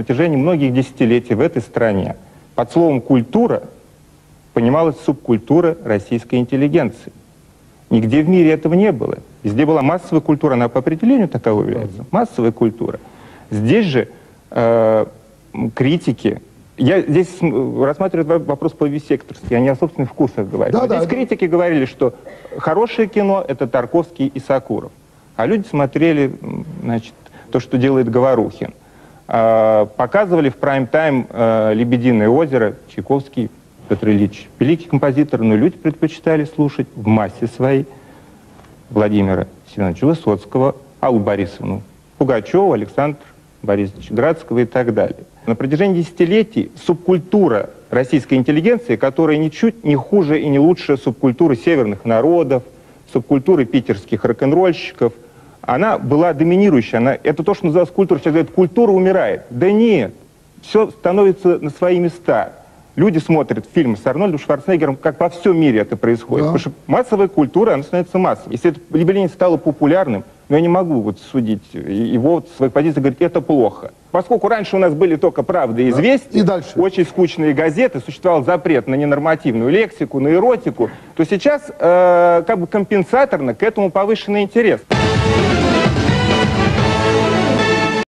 протяжении многих десятилетий в этой стране под словом «культура» понималась субкультура российской интеллигенции. Нигде в мире этого не было. Везде была массовая культура, она по определению таковой является. Массовая культура. Здесь же э, критики, я здесь см- рассматриваю вопрос по висекторски, я не о собственных вкусах говорю. Да, здесь да. критики говорили, что хорошее кино — это Тарковский и Сакуров. А люди смотрели, значит, то, что делает Говорухин. А, показывали в прайм-тайм э, «Лебединое озеро», Чайковский, Петр Ильич. Великий композитор, но люди предпочитали слушать в массе своей Владимира Семеновича Высоцкого, Аллу Борисовну Пугачева, Александра Борисовича Градского и так далее. На протяжении десятилетий субкультура российской интеллигенции, которая ничуть не хуже и не лучше субкультуры северных народов, субкультуры питерских рок-н-ролльщиков, она была доминирующей. Она, это то, что называется культура. Сейчас говорят, культура умирает. Да нет, все становится на свои места. Люди смотрят фильмы с Арнольдом Шварценеггером, как во всем мире это происходит. Да. Потому что массовая культура, она становится массовой. Если это явление стало популярным, но я не могу вот судить его вот, в своей позиции, говорить, это плохо. Поскольку раньше у нас были только «Правда» и «Известия», И дальше. очень скучные газеты, существовал запрет на ненормативную лексику, на эротику, то сейчас э, как бы компенсаторно к этому повышенный интерес.